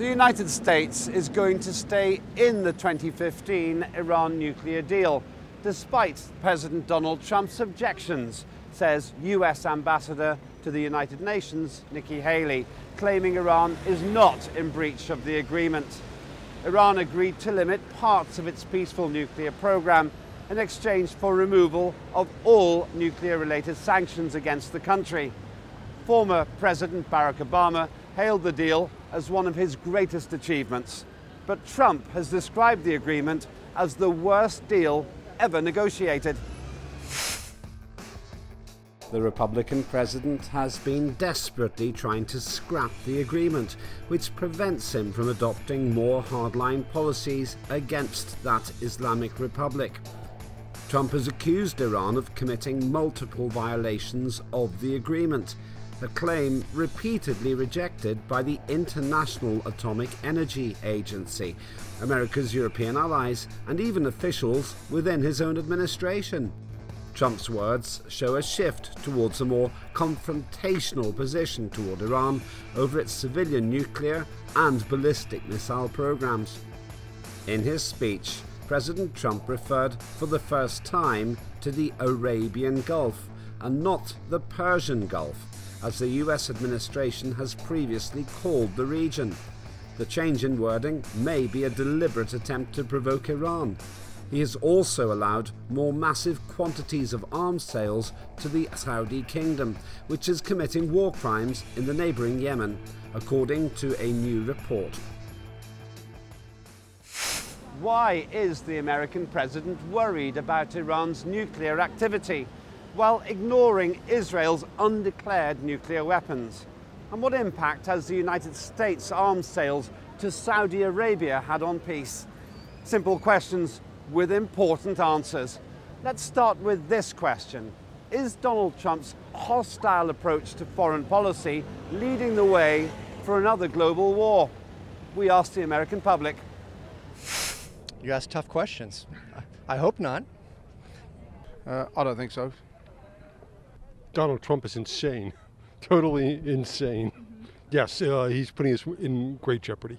The United States is going to stay in the 2015 Iran nuclear deal, despite President Donald Trump's objections, says US Ambassador to the United Nations, Nikki Haley, claiming Iran is not in breach of the agreement. Iran agreed to limit parts of its peaceful nuclear program in exchange for removal of all nuclear-related sanctions against the country. Former President Barack Obama hailed the deal as one of his greatest achievements, but Trump has described the agreement as the worst deal ever negotiated. The Republican president has been desperately trying to scrap the agreement, which prevents him from adopting more hardline policies against that Islamic Republic. Trump has accused Iran of committing multiple violations of the agreement, a claim repeatedly rejected by the International Atomic Energy Agency, America's European allies, and even officials within his own administration. Trump's words show a shift towards a more confrontational position toward Iran over its civilian nuclear and ballistic missile programs. In his speech, President Trump referred for the first time to the Arabian Gulf and not the Persian Gulf, as the US administration has previously called the region. The change in wording may be a deliberate attempt to provoke Iran, he has also allowed more massive quantities of arms sales to the Saudi kingdom, which is committing war crimes in the neighbouring Yemen, according to a new report. Why is the American president worried about Iran's nuclear activity while ignoring Israel's undeclared nuclear weapons? And what impact has the United States arms sales to Saudi Arabia had on peace? Simple questions with important answers. Let's start with this question. Is Donald Trump's hostile approach to foreign policy leading the way for another global war? We asked the American public. You ask tough questions. I hope not. Uh, I don't think so. Donald Trump is insane. Totally insane. Yes, uh, he's putting us in great jeopardy.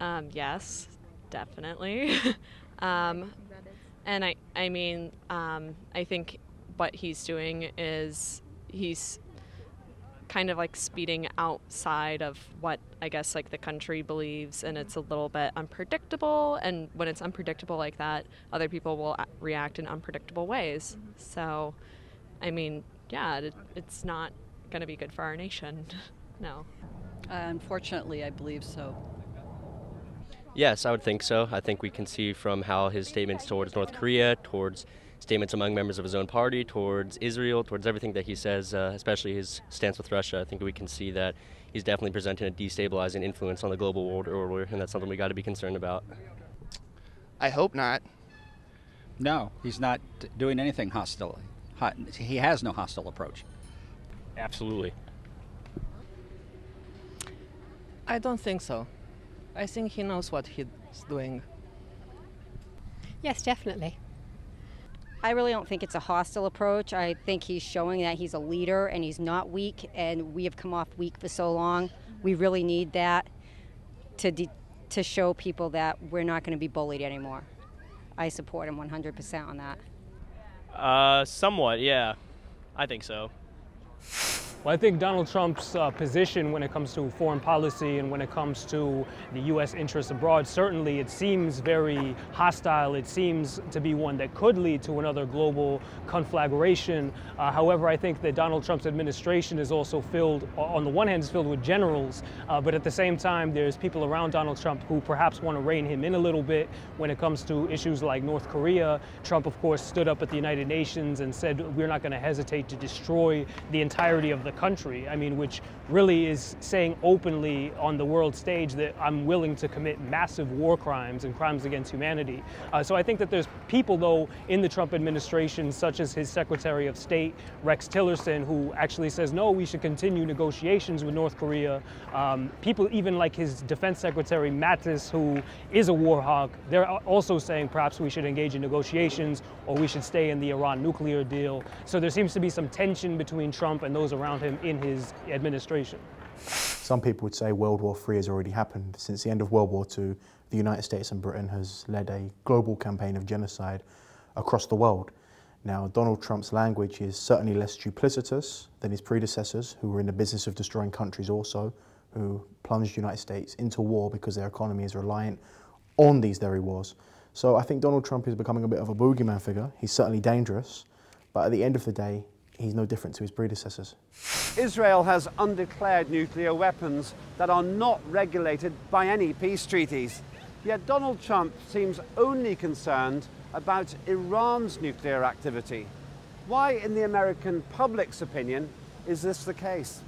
Um, yes, definitely. Um, and I, I mean, um, I think what he's doing is he's kind of like speeding outside of what I guess like the country believes, and it's a little bit unpredictable. And when it's unpredictable like that, other people will react in unpredictable ways. So, I mean, yeah, it, it's not going to be good for our nation. no. Uh, unfortunately, I believe so. Yes, I would think so. I think we can see from how his statements towards North Korea, towards statements among members of his own party, towards Israel, towards everything that he says, uh, especially his stance with Russia, I think we can see that he's definitely presenting a destabilizing influence on the global world order, and that's something we got to be concerned about. I hope not. No, he's not doing anything hostile. He has no hostile approach. Absolutely. I don't think so. I think he knows what he's doing. Yes, definitely. I really don't think it's a hostile approach. I think he's showing that he's a leader and he's not weak, and we have come off weak for so long. We really need that to, de- to show people that we're not going to be bullied anymore. I support him 100% on that. Uh, somewhat, yeah. I think so. Well, I think Donald Trump's uh, position when it comes to foreign policy and when it comes to the U.S. interests abroad, certainly it seems very hostile. It seems to be one that could lead to another global conflagration. Uh, however, I think that Donald Trump's administration is also filled, on the one hand, is filled with generals, uh, but at the same time, there's people around Donald Trump who perhaps want to rein him in a little bit when it comes to issues like North Korea. Trump, of course, stood up at the United Nations and said, we're not going to hesitate to destroy the entirety of the the country. I mean, which really is saying openly on the world stage that I'm willing to commit massive war crimes and crimes against humanity. Uh, so I think that there's people, though, in the Trump administration, such as his Secretary of State, Rex Tillerson, who actually says, no, we should continue negotiations with North Korea. Um, people even like his Defense Secretary, Mattis, who is a war hawk, they're also saying perhaps we should engage in negotiations or we should stay in the Iran nuclear deal. So there seems to be some tension between Trump and those around him in his administration. Some people would say World War III has already happened. Since the end of World War II, the United States and Britain has led a global campaign of genocide across the world. Now, Donald Trump's language is certainly less duplicitous than his predecessors, who were in the business of destroying countries also, who plunged the United States into war because their economy is reliant on these very wars. So I think Donald Trump is becoming a bit of a boogeyman figure. He's certainly dangerous, but at the end of the day, he's no different to his predecessors. Israel has undeclared nuclear weapons that are not regulated by any peace treaties. Yet Donald Trump seems only concerned about Iran's nuclear activity. Why, in the American public's opinion, is this the case?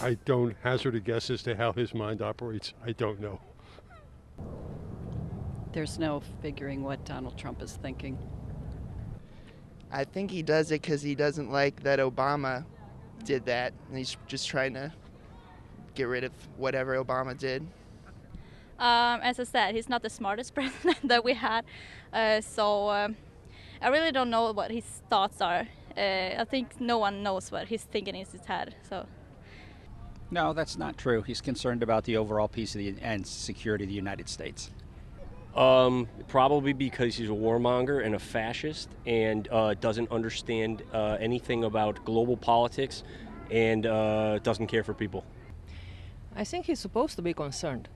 I don't hazard a guess as to how his mind operates. I don't know. There's no figuring what Donald Trump is thinking. I think he does it because he doesn't like that Obama did that, and he's just trying to get rid of whatever Obama did. Um, as I said, he's not the smartest president that we had, uh, so um, I really don't know what his thoughts are. Uh, I think no one knows what he's thinking in his head. So. No, that's not true. He's concerned about the overall peace of the, and security of the United States. Um, probably because he's a warmonger and a fascist and uh, doesn't understand uh, anything about global politics and uh, doesn't care for people. I think he's supposed to be concerned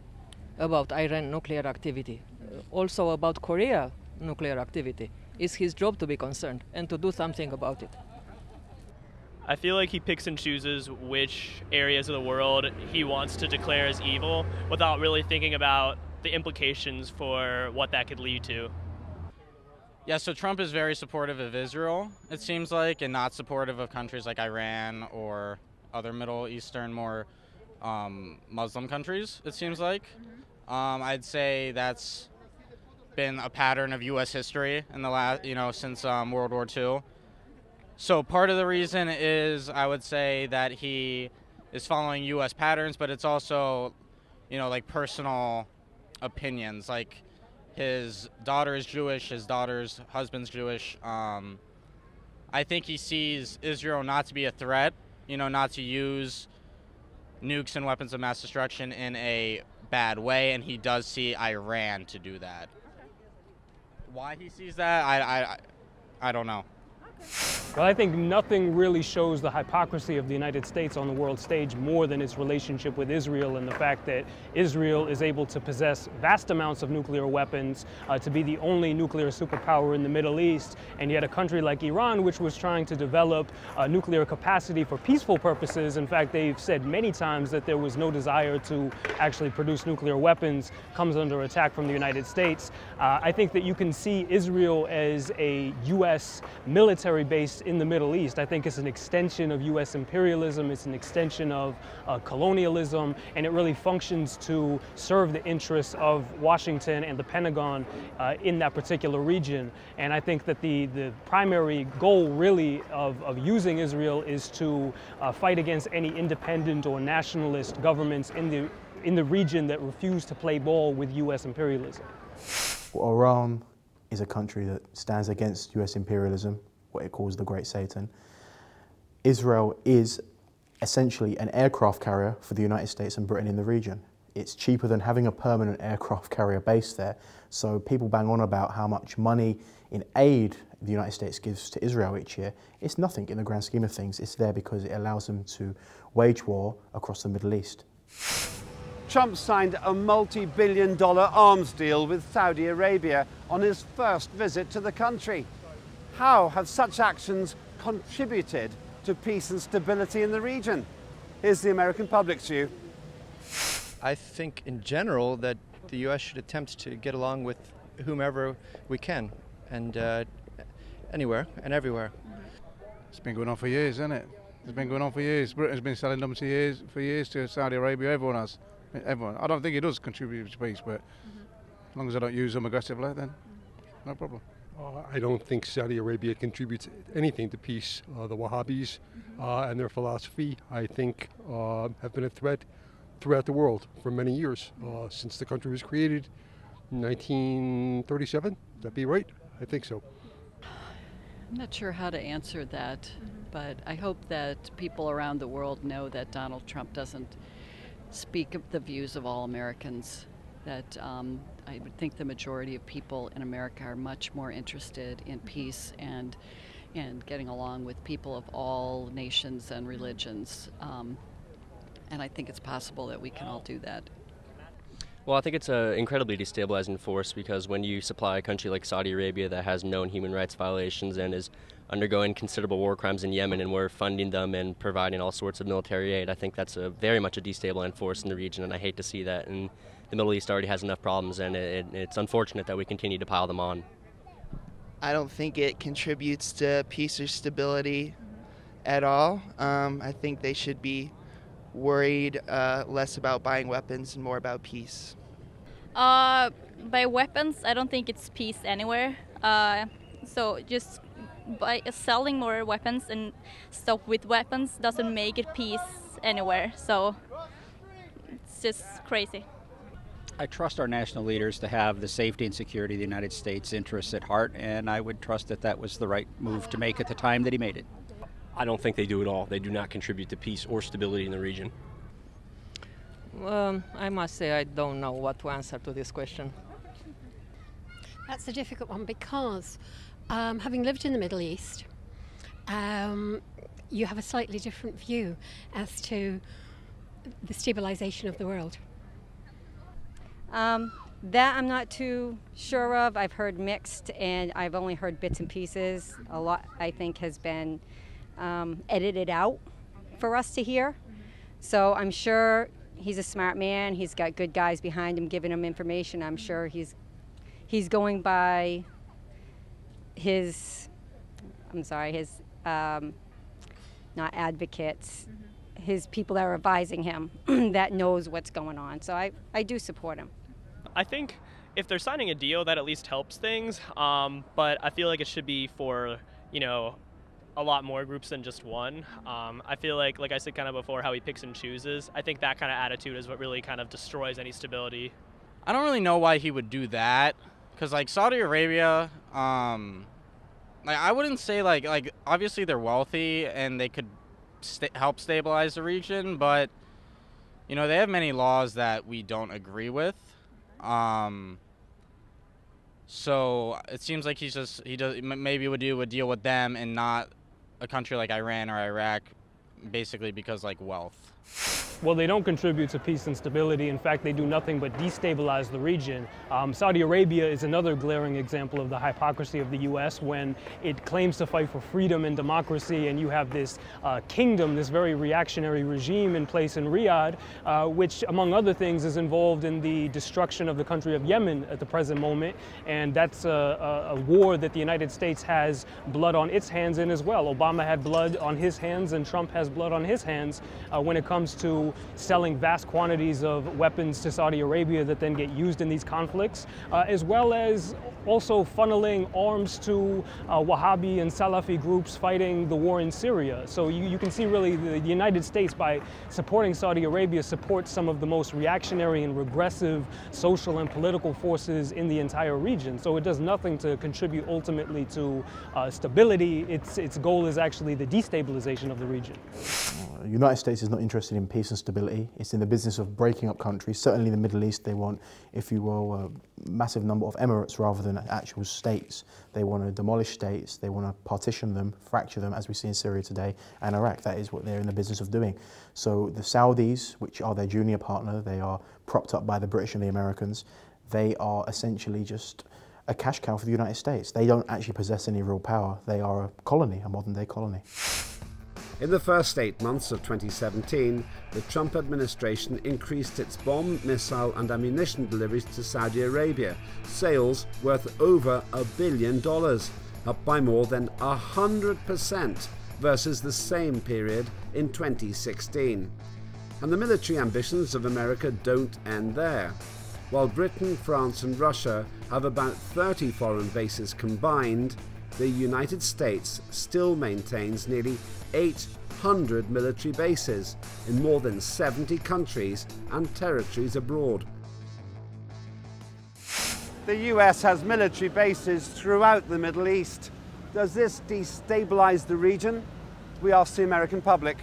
about Iran nuclear activity, also about Korea nuclear activity. It's his job to be concerned and to do something about it. I feel like he picks and chooses which areas of the world he wants to declare as evil without really thinking about the implications for what that could lead to. Yeah, so Trump is very supportive of Israel, it seems like, and not supportive of countries like Iran or other Middle Eastern, more um, Muslim countries, it seems like. Um, I'd say that's been a pattern of U.S. history in the last, you know, since um, World War II. So part of the reason is, I would say, that he is following U.S. patterns, but it's also, you know, like personal opinions. Like his daughter is Jewish, his daughter's husband's Jewish. Um, I think he sees Israel not to be a threat, you know, not to use nukes and weapons of mass destruction in a bad way, and he does see Iran to do that. Why he sees that, I, I, I don't know. Well, I think nothing really shows the hypocrisy of the United States on the world stage more than its relationship with Israel and the fact that Israel is able to possess vast amounts of nuclear weapons, uh, to be the only nuclear superpower in the Middle East, and yet a country like Iran, which was trying to develop uh, nuclear capacity for peaceful purposes, in fact, they've said many times that there was no desire to actually produce nuclear weapons, comes under attack from the United States. Uh, I think that you can see Israel as a U.S. military base in the Middle East. I think it's an extension of U.S. imperialism, it's an extension of uh, colonialism, and it really functions to serve the interests of Washington and the Pentagon uh, in that particular region. And I think that the, the primary goal really of, of using Israel is to uh, fight against any independent or nationalist governments in the, in the region that refuse to play ball with U.S. imperialism. Well, Iran is a country that stands against US imperialism what it calls the Great Satan. Israel is essentially an aircraft carrier for the United States and Britain in the region. It's cheaper than having a permanent aircraft carrier base there. So people bang on about how much money in aid the United States gives to Israel each year. It's nothing in the grand scheme of things. It's there because it allows them to wage war across the Middle East. Trump signed a multi billion dollar arms deal with Saudi Arabia on his first visit to the country. How have such actions contributed to peace and stability in the region? Here's the American public's view. I think in general that the U.S. should attempt to get along with whomever we can and uh, anywhere and everywhere. It's been going on for years, hasn't it? It's been going on for years. Britain's been selling them to years, for years to Saudi Arabia. Everyone has. Everyone. I don't think it does contribute to peace, but mm-hmm. as long as I don't use them aggressively, then no problem. Uh, I don't think Saudi Arabia contributes anything to peace. Uh, the Wahhabis mm-hmm. uh, and their philosophy, I think, uh, have been a threat throughout the world for many years, uh, since the country was created in 1937. Would that be right? I think so. I'm not sure how to answer that, mm-hmm. but I hope that people around the world know that Donald Trump doesn't speak of the views of all Americans. That um, I would think the majority of people in America are much more interested in peace and and getting along with people of all nations and religions. Um, and I think it's possible that we can all do that. Well, I think it's an incredibly destabilizing force because when you supply a country like Saudi Arabia that has known human rights violations and is undergoing considerable war crimes in Yemen, and we're funding them and providing all sorts of military aid, I think that's a very much a destabilizing force in the region, and I hate to see that. And the Middle East already has enough problems, and it, it, it's unfortunate that we continue to pile them on. I don't think it contributes to peace or stability at all. Um, I think they should be worried uh, less about buying weapons and more about peace? Uh, by weapons, I don't think it's peace anywhere. Uh, so just by selling more weapons and stop with weapons doesn't make it peace anywhere. So it's just crazy. I trust our national leaders to have the safety and security of the United States interests at heart, and I would trust that that was the right move to make at the time that he made it. I don't think they do at all. They do not contribute to peace or stability in the region. Um, I must say I don't know what to answer to this question. That's a difficult one because um, having lived in the Middle East, um, you have a slightly different view as to the stabilization of the world. Um, that I'm not too sure of. I've heard mixed, and I've only heard bits and pieces. A lot, I think, has been um, edited out for us to hear. So I'm sure he's a smart man. He's got good guys behind him giving him information. I'm sure he's he's going by his I'm sorry, his um, not advocates, mm-hmm. His people that are advising him that knows what's going on. So I, I do support him. I think if they're signing a deal, that at least helps things. Um, but I feel like it should be for you know a lot more groups than just one. Um, I feel like, like I said kind of before, how he picks and chooses. I think that kind of attitude is what really kind of destroys any stability. I don't really know why he would do that, because like Saudi Arabia, um, like I wouldn't say like like obviously they're wealthy and they could st- help stabilize the region, but you know they have many laws that we don't agree with. Um, so it seems like he's just he does maybe would do a deal with them and not a country like Iran or Iraq basically because like wealth. Well, they don't contribute to peace and stability. In fact, they do nothing but destabilize the region. Um, Saudi Arabia is another glaring example of the hypocrisy of the U.S. when it claims to fight for freedom and democracy, and you have this uh, kingdom, this very reactionary regime in place in Riyadh, uh, which, among other things, is involved in the destruction of the country of Yemen at the present moment. And that's a, a, a war that the United States has blood on its hands in as well. Obama had blood on his hands, and Trump has blood on his hands uh, when it comes to selling vast quantities of weapons to Saudi Arabia that then get used in these conflicts, uh, as well as also funneling arms to uh, Wahhabi and Salafi groups fighting the war in Syria. So you, you can see really the, United States, by supporting Saudi Arabia, supports some of the most reactionary and regressive social and political forces in the entire region. So it does nothing to contribute ultimately to uh, stability. Its, its goal is actually the destabilization of the region. The United States is not interested in peace and stability. It's in the business of breaking up countries. Certainly in the Middle East, they want, if you will, a massive number of emirates rather than actual states. They want to demolish states. They want to partition them, fracture them, as we see in Syria today and Iraq. That is what they're in the business of doing. So the Saudis, which are their junior partner, they are propped up by the British and the Americans. They are essentially just a cash cow for the United States. They don't actually possess any real power. They are a colony, a modern day colony. In the first eight months of 2017, the Trump administration increased its bomb, missile, and ammunition deliveries to Saudi Arabia, sales worth over a billion dollars, up by more than 100% versus the same period in 2016. And the military ambitions of America don't end there. While Britain, France, and Russia have about 30 foreign bases combined, the United States still maintains nearly 800 military bases in more than 70 countries and territories abroad. The US has military bases throughout the Middle East. Does this destabilize the region? We ask the American public.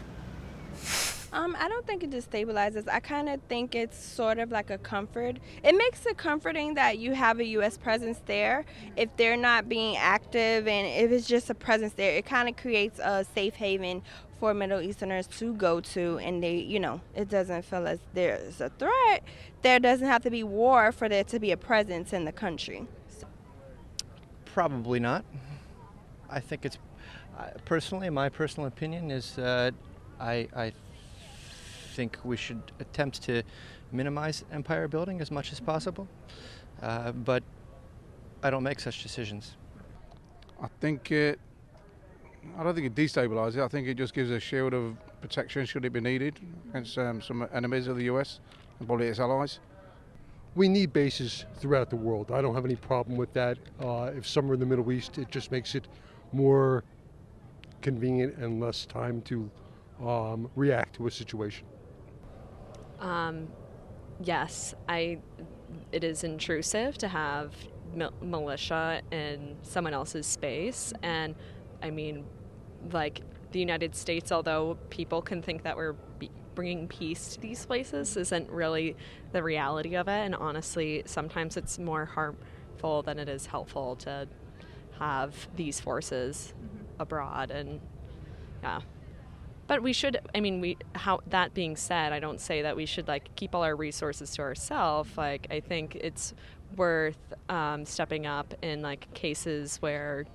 Um, I don't think it destabilizes. I kind of think it's sort of like a comfort. It makes it comforting that you have a U.S. presence there. If they're not being active and if it's just a presence there, it kind of creates a safe haven for Middle Easterners to go to, and they, you know, it doesn't feel as there's a threat. There doesn't have to be war for there to be a presence in the country. So. Probably not. I think it's uh, personally, my personal opinion is uh, I, I think we should attempt to minimize empire building as much as possible, uh, but I don't make such decisions. I think it. I don't think it destabilises it. I think it just gives a shield of protection should it be needed against um, some enemies of the US and probably its allies. We need bases throughout the world. I don't have any problem with that. Uh, if some are in the Middle East, it just makes it more convenient and less time to um, react to a situation. Um, yes, I. It is intrusive to have mil- militia in someone else's space, and I mean, like the United States, although people can think that we're be- bringing peace to these places, isn't really the reality of it. And honestly, sometimes it's more harmful than it is helpful to have these forces mm-hmm. abroad, and yeah. But we should. I mean, we. How that being said, I don't say that we should like keep all our resources to ourselves. Like, I think it's worth um, stepping up in like cases where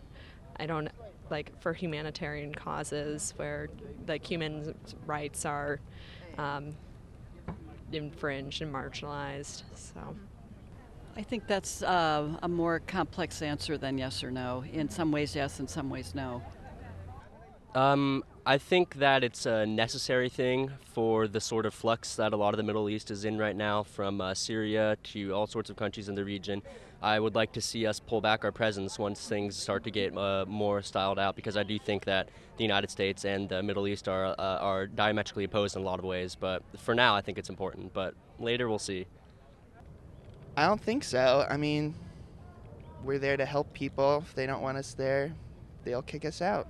I don't like for humanitarian causes where like human rights are um, infringed and marginalized. So. I think that's uh, a more complex answer than yes or no. In some ways, yes. In some ways, no. Um, I think that it's a necessary thing for the sort of flux that a lot of the Middle East is in right now, from uh, Syria to all sorts of countries in the region. I would like to see us pull back our presence once things start to get uh, more styled out, because I do think that the United States and the Middle East are uh, are diametrically opposed in a lot of ways. But for now, I think it's important. But later, we'll see. I don't think so. I mean, we're there to help people. If they don't want us there, they'll kick us out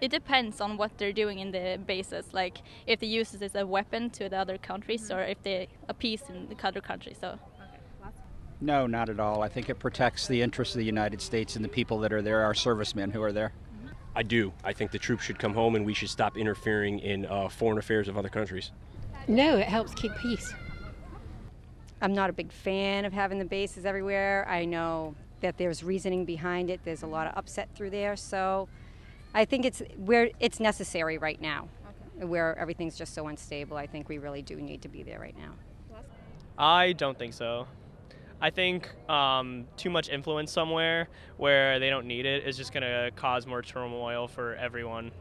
it depends on what they're doing in the bases. Like if they use it as a weapon to the other countries, mm-hmm. or if they appease in the other countries. So. No, not at all. I think it protects the interests of the United States and the people that are there, our servicemen who are there. Mm-hmm. I do. I think the troops should come home and we should stop interfering in uh, foreign affairs of other countries. No, it helps keep peace. I'm not a big fan of having the bases everywhere. I know that there's reasoning behind it. There's a lot of upset through there, so I think it's where it's necessary right now, okay. where everything's just so unstable. I think we really do need to be there right now. I don't think so. I think um, too much influence somewhere where they don't need it is just going to cause more turmoil for everyone.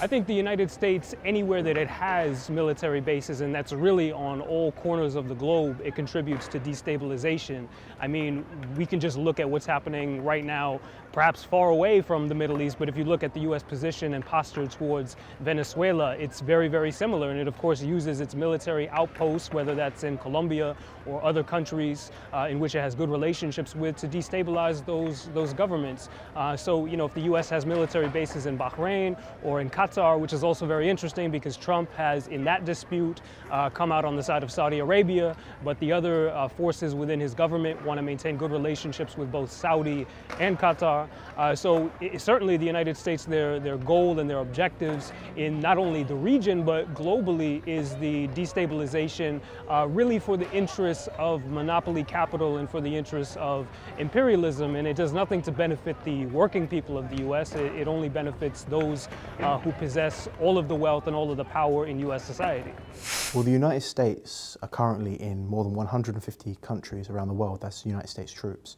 I think the United States, anywhere that it has military bases, and that's really on all corners of the globe, it contributes to destabilization. I mean, we can just look at what's happening right now perhaps far away from the Middle East, but if you look at the U.S. position and posture towards Venezuela, it's very, very similar. And it, of course, uses its military outposts, whether that's in Colombia or other countries uh, in which it has good relationships with, to destabilize those, those governments. Uh, so, you know, if the U.S. has military bases in Bahrain or in Qatar, which is also very interesting because Trump has, in that dispute, uh, come out on the side of Saudi Arabia, but the other uh, forces within his government want to maintain good relationships with both Saudi and Qatar. Uh, so it, certainly the United States, their, their goal and their objectives in not only the region but globally is the destabilization uh, really for the interests of monopoly capital and for the interests of imperialism. And it does nothing to benefit the working people of the U.S. It, it only benefits those uh, who possess all of the wealth and all of the power in U.S. society. Well, the United States are currently in more than 150 countries around the world. That's United States troops.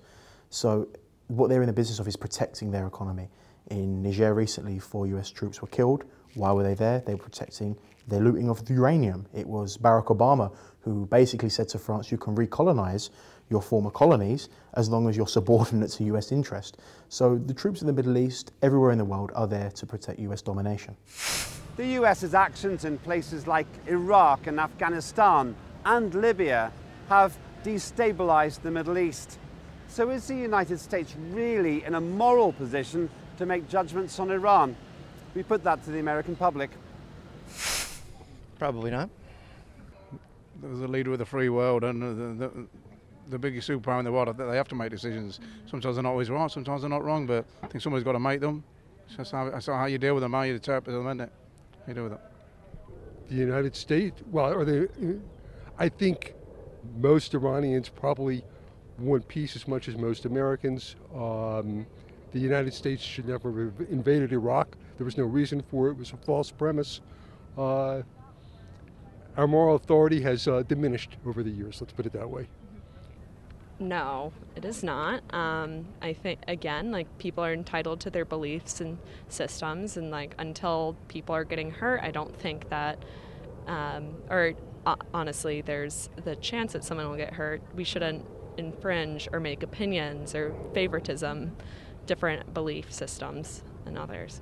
So what they're in the business of is protecting their economy. In Niger recently, four US troops were killed. Why were they there? They were protecting their looting of the uranium. It was Barack Obama who basically said to France, you can recolonize your former colonies as long as you're subordinate to US interest. So the troops in the Middle East, everywhere in the world, are there to protect US domination. The US's actions in places like Iraq and Afghanistan and Libya have destabilized the Middle East. So is the United States really in a moral position to make judgments on Iran? We put that to the American public. Probably not. There's a leader of the free world and the, the, the biggest superpower in the world. They have to make decisions. Sometimes they're not always right, sometimes they're not wrong, but I think somebody's got to make them. That's how, that's how you deal with them, how you interpret them, isn't it? How you deal with them. The United States, well, are they, I think most Iranians probably want peace as much as most Americans. Um, the United States should never have invaded Iraq. There was no reason for it. It was a false premise. Uh, our moral authority has uh, diminished over the years, let's put it that way. No, it is not. Um, I think again, like people are entitled to their beliefs and systems, and like until people are getting hurt, I don't think that, um, or uh, honestly, there's the chance that someone will get hurt. We shouldn't infringe or make opinions or favoritism different belief systems than others.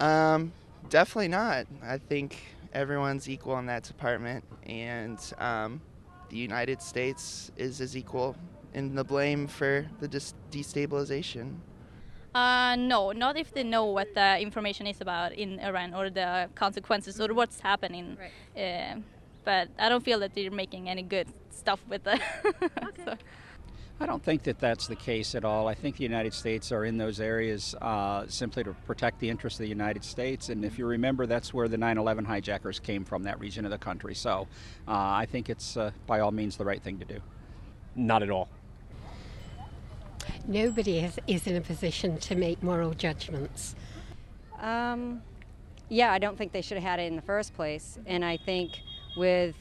Um, definitely not. I think everyone's equal in that department, and um, the United States is as equal in the blame for the dis- destabilization. Uh, no, not if they know what the information is about in Iran or the consequences or what's happening. Right. Uh, but I don't feel that they're making any good stuff with it. okay. so. I don't think that that's the case at all. I think the United States are in those areas uh, simply to protect the interests of the United States. And if you remember, that's where the 9 11 hijackers came from, that region of the country. So uh, I think it's uh, by all means the right thing to do. Not at all. Nobody is, is in a position to make moral judgments. Um, yeah, I don't think they should have had it in the first place. And I think with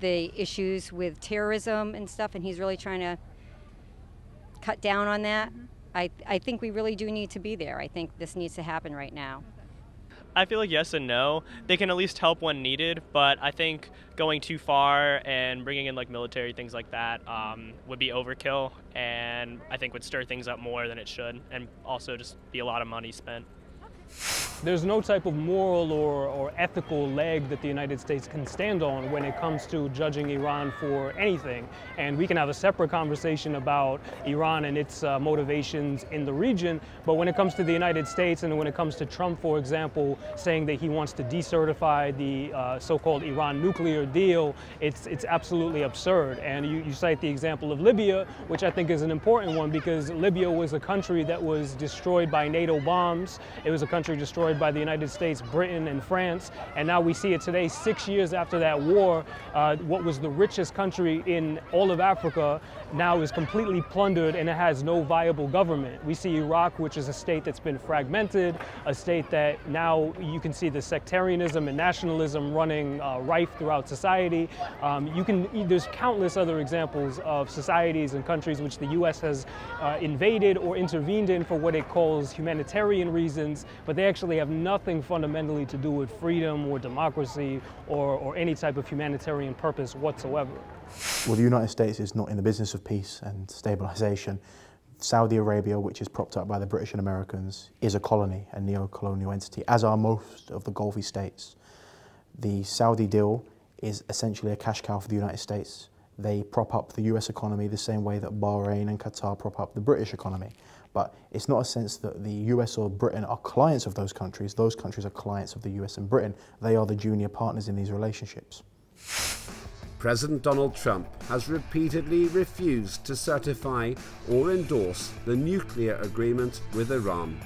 the issues with terrorism and stuff, and he's really trying to cut down on that. Mm-hmm. I, I think we really do need to be there. I think this needs to happen right now. I feel like yes and no. They can at least help when needed, but I think going too far and bringing in like military things like that um, would be overkill, and I think would stir things up more than it should, and also just be a lot of money spent. There's no type of moral or, or ethical leg that the United States can stand on when it comes to judging Iran for anything. And we can have a separate conversation about Iran and its uh, motivations in the region. But when it comes to the United States and when it comes to Trump, for example, saying that he wants to decertify the uh, so-called Iran nuclear deal, it's, it's absolutely absurd. And you, you cite the example of Libya, which I think is an important one because Libya was a country that was destroyed by NATO bombs. It was a country destroyed by the United States, Britain, and France. And now we see it today, six years after that war, uh, what was the richest country in all of Africa now is completely plundered and it has no viable government. We see Iraq, which is a state that's been fragmented, a state that now you can see the sectarianism and nationalism running uh, rife throughout society. Um, you can, there's countless other examples of societies and countries which the U.S. has uh, invaded or intervened in for what it calls humanitarian reasons, but they actually have nothing fundamentally to do with freedom or democracy or, or any type of humanitarian purpose whatsoever. Well, the United States is not in the business of peace and stabilization. Saudi Arabia, which is propped up by the British and Americans, is a colony, a neo-colonial entity, as are most of the Gulfi states. The Saudi deal is essentially a cash cow for the United States. They prop up the US economy the same way that Bahrain and Qatar prop up the British economy. But it's not a sense that the US or Britain are clients of those countries. Those countries are clients of the US and Britain. They are the junior partners in these relationships. President Donald Trump has repeatedly refused to certify or endorse the nuclear agreement with Iran.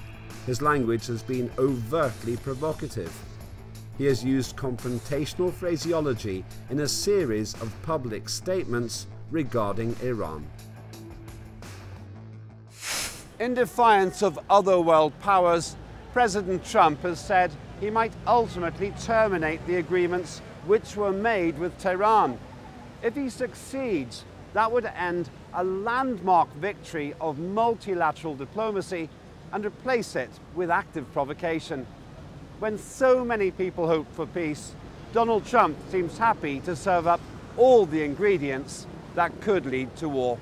His language has been overtly provocative. He has used confrontational phraseology in a series of public statements regarding Iran. In defiance of other world powers, President Trump has said he might ultimately terminate the agreements which were made with Tehran if he succeeds, that would end a landmark victory of multilateral diplomacy and replace it with active provocation. When so many people hope for peace, Donald Trump seems happy to serve up all the ingredients that could lead to war.